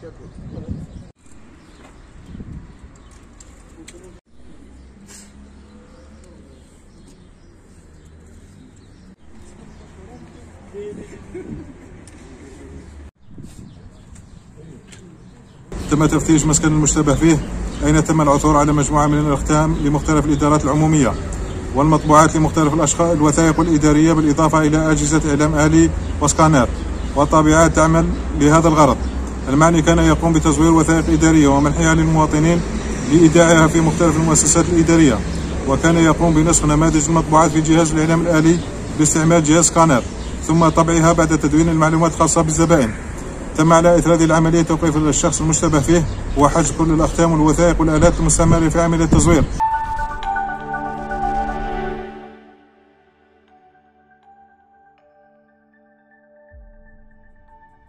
تم تفتيش مسكن المشتبه فيه. أين تم العثور على مجموعة من الأختام لمختلف الإدارات العمومية؟ والمطبوعات لمختلف الأشخاص الوثائق الإدارية بالإضافة إلى أجهزة إعلام آلي وسكانات وطابعات تعمل لهذا الغرض. المعني كان يقوم بتزوير وثائق إدارية ومنحها للمواطنين لإيداعها في مختلف المؤسسات الإدارية وكان يقوم بنسخ نماذج المطبوعات في جهاز الإعلام الآلي باستعمال جهاز سكانر ثم طبعها بعد تدوين المعلومات الخاصة بالزبائن. تم على إثر هذه العملية توقيف الشخص المشتبه فيه وحجز كل الأختام والوثائق والآلات المستعملة في عملية التزوير.